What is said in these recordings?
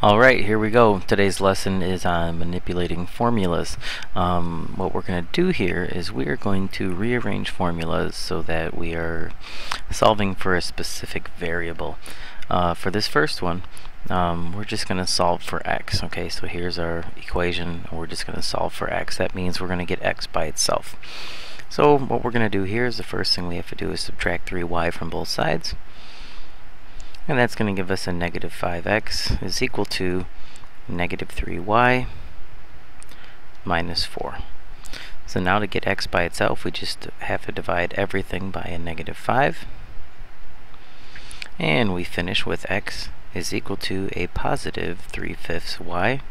Alright, here we go. Today's lesson is on manipulating formulas. Um, what we're going to do here is we are going to rearrange formulas so that we are solving for a specific variable. Uh, for this first one, um, we're just going to solve for x. Okay, so here's our equation. We're just going to solve for x. That means we're going to get x by itself. So what we're going to do here is the first thing we have to do is subtract 3y from both sides and that's going to give us a negative 5x is equal to negative 3y minus 4. So now to get x by itself, we just have to divide everything by a negative 5. And we finish with x is equal to a positive 3 fifths y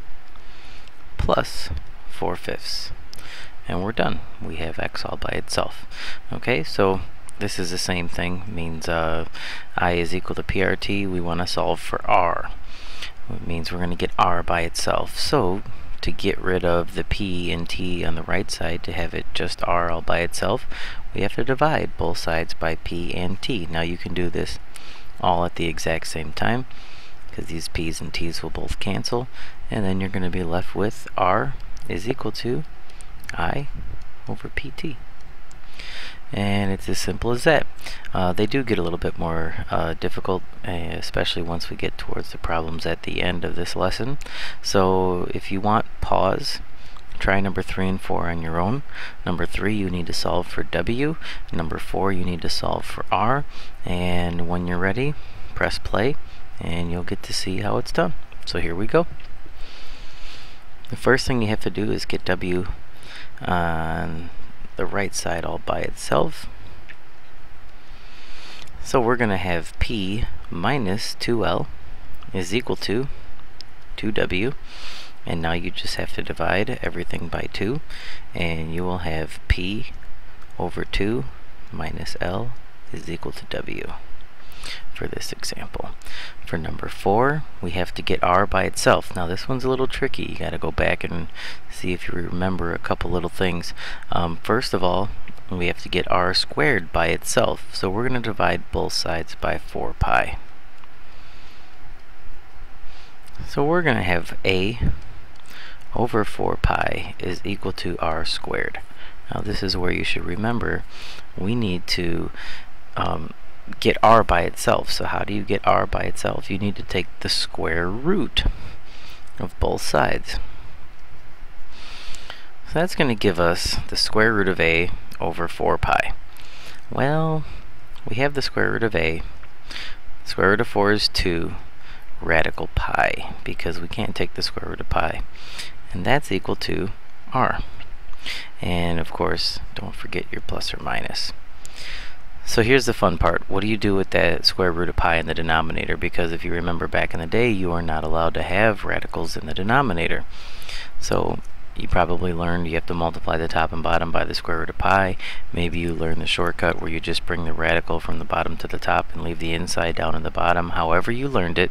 plus 4 fifths. And we're done. We have x all by itself. Okay, so this is the same thing means uh, i is equal to prt we want to solve for r. It means we're going to get r by itself. So to get rid of the p and t on the right side to have it just r all by itself we have to divide both sides by p and t. Now you can do this all at the exact same time because these p's and t's will both cancel and then you're going to be left with r is equal to i over pt and it's as simple as that. Uh, they do get a little bit more uh, difficult, uh, especially once we get towards the problems at the end of this lesson. So if you want, pause. Try number 3 and 4 on your own. Number 3 you need to solve for W. Number 4 you need to solve for R. And when you're ready, press play and you'll get to see how it's done. So here we go. The first thing you have to do is get W on the right side all by itself. So we're going to have P minus 2L is equal to 2W. And now you just have to divide everything by 2. And you will have P over 2 minus L is equal to W for this example. For number four, we have to get r by itself. Now this one's a little tricky. You got to go back and see if you remember a couple little things. Um, first of all, we have to get r squared by itself. So we're going to divide both sides by 4 pi. So we're going to have a over 4 pi is equal to r squared. Now this is where you should remember we need to um, get r by itself. So how do you get r by itself? You need to take the square root of both sides. So that's going to give us the square root of a over 4 pi. Well, we have the square root of a. Square root of 4 is 2 radical pi because we can't take the square root of pi. And that's equal to r. And of course, don't forget your plus or minus. So here's the fun part. What do you do with that square root of pi in the denominator? Because if you remember back in the day, you are not allowed to have radicals in the denominator. So you probably learned you have to multiply the top and bottom by the square root of pi. Maybe you learned the shortcut where you just bring the radical from the bottom to the top and leave the inside down in the bottom. However you learned it,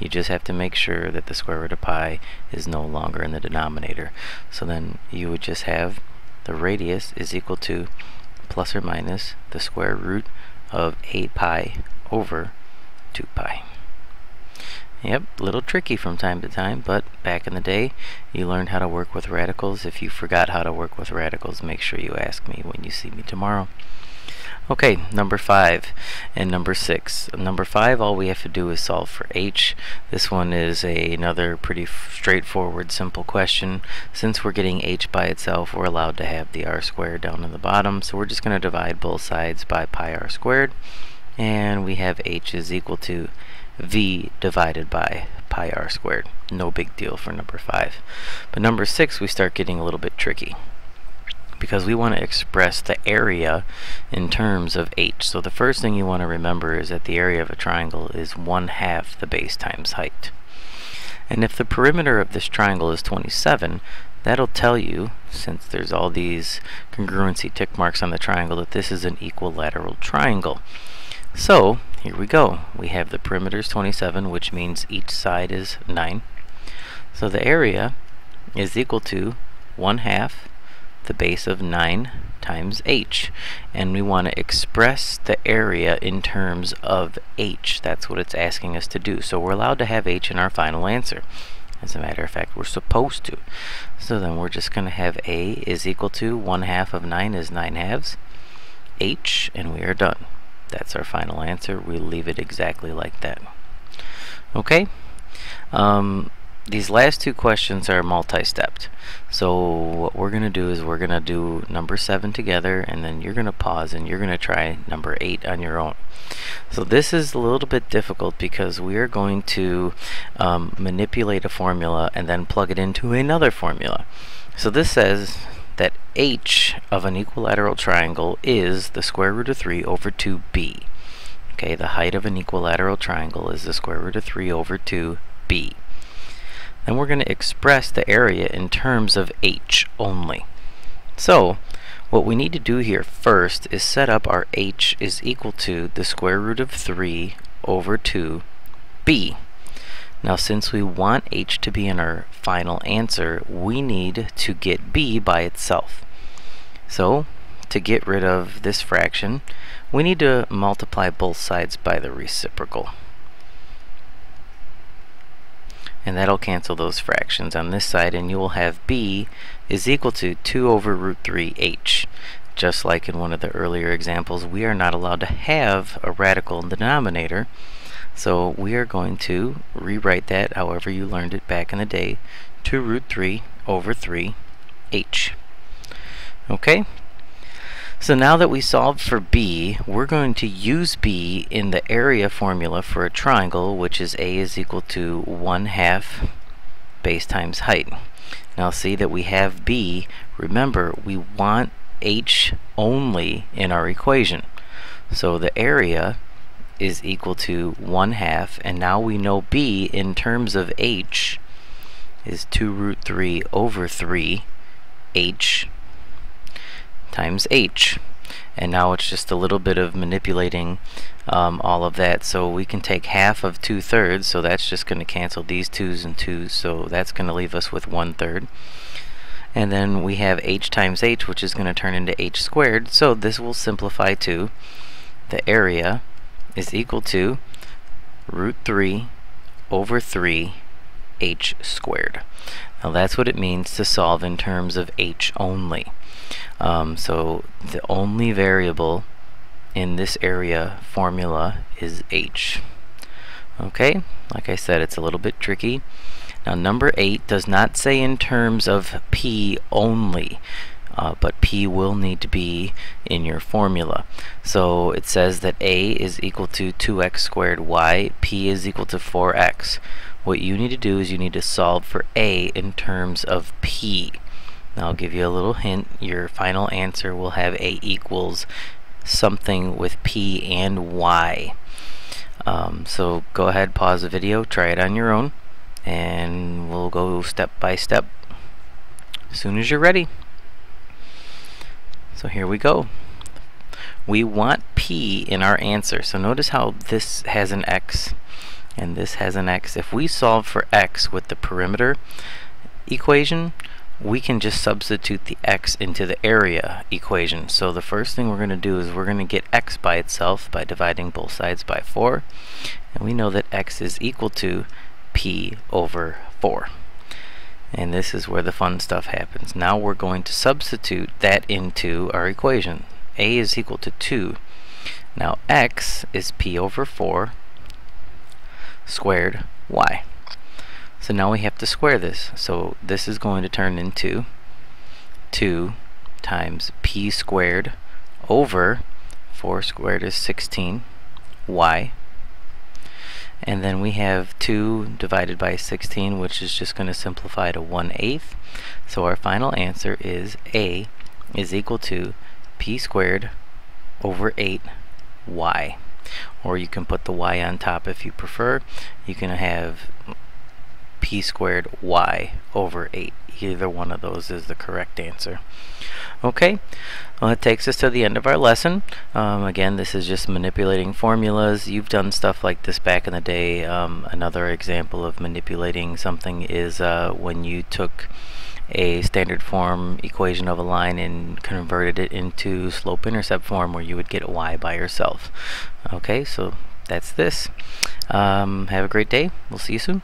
you just have to make sure that the square root of pi is no longer in the denominator. So then you would just have the radius is equal to plus or minus the square root of 8 pi over 2 pi. Yep, a little tricky from time to time, but back in the day, you learned how to work with radicals. If you forgot how to work with radicals, make sure you ask me when you see me tomorrow. Okay, number five and number six. Number five, all we have to do is solve for h. This one is a, another pretty straightforward, simple question. Since we're getting h by itself, we're allowed to have the r squared down in the bottom. So we're just going to divide both sides by pi r squared. And we have h is equal to v divided by pi r squared. No big deal for number five. But number six, we start getting a little bit tricky because we want to express the area in terms of h. So the first thing you want to remember is that the area of a triangle is 1 half the base times height. And if the perimeter of this triangle is 27, that'll tell you, since there's all these congruency tick marks on the triangle, that this is an equilateral triangle. So, here we go. We have the perimeter is 27, which means each side is 9. So the area is equal to 1 half the base of 9 times h. And we want to express the area in terms of h. That's what it's asking us to do. So we're allowed to have h in our final answer. As a matter of fact, we're supposed to. So then we're just going to have a is equal to 1 half of 9 is 9 halves, h, and we are done. That's our final answer. We leave it exactly like that. Okay? Um, these last two questions are multi-stepped. So what we're going to do is we're going to do number 7 together and then you're going to pause and you're going to try number 8 on your own. So this is a little bit difficult because we are going to um, manipulate a formula and then plug it into another formula. So this says that h of an equilateral triangle is the square root of 3 over 2b. Okay, the height of an equilateral triangle is the square root of 3 over 2b. Then we're going to express the area in terms of h only. So, what we need to do here first is set up our h is equal to the square root of 3 over 2b. Now since we want h to be in our final answer, we need to get b by itself. So to get rid of this fraction, we need to multiply both sides by the reciprocal. And that'll cancel those fractions on this side, and you will have b is equal to 2 over root 3h. Just like in one of the earlier examples, we are not allowed to have a radical in the denominator, so we are going to rewrite that however you learned it back in the day, 2 root 3 over 3h. Okay? So now that we solved for b, we're going to use b in the area formula for a triangle, which is a is equal to 1 half base times height. Now see that we have b. Remember, we want h only in our equation. So the area is equal to 1 half, and now we know b in terms of h is 2 root 3 over 3 h times h. And now it's just a little bit of manipulating um, all of that. So we can take half of 2 thirds, so that's just going to cancel these 2's and 2's, so that's going to leave us with 1 third. And then we have h times h, which is going to turn into h squared, so this will simplify to the area is equal to root 3 over 3 h squared. Now that's what it means to solve in terms of h only. Um, so the only variable in this area formula is h. Okay, like I said, it's a little bit tricky. Now number 8 does not say in terms of p only. Uh, but p will need to be in your formula. So it says that a is equal to 2x squared y, p is equal to 4x. What you need to do is you need to solve for a in terms of p. I'll give you a little hint. Your final answer will have a equals something with p and y. Um, so go ahead, pause the video, try it on your own, and we'll go step by step as soon as you're ready. So here we go. We want p in our answer. So notice how this has an x and this has an x. If we solve for x with the perimeter equation, we can just substitute the x into the area equation. So the first thing we're going to do is we're going to get x by itself by dividing both sides by 4. And we know that x is equal to p over 4. And this is where the fun stuff happens. Now we're going to substitute that into our equation. a is equal to 2. Now x is p over 4 squared y. So now we have to square this. So this is going to turn into 2 times p squared over 4 squared is 16 y. And then we have 2 divided by 16 which is just going to simplify to 1 eighth. So our final answer is a is equal to p squared over 8 y. Or you can put the y on top if you prefer. You can have p squared y over 8. Either one of those is the correct answer. Okay, well that takes us to the end of our lesson. Um, again, this is just manipulating formulas. You've done stuff like this back in the day. Um, another example of manipulating something is uh, when you took a standard form equation of a line and converted it into slope-intercept form where you would get y by yourself. Okay, so that's this. Um, have a great day. We'll see you soon.